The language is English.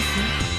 ます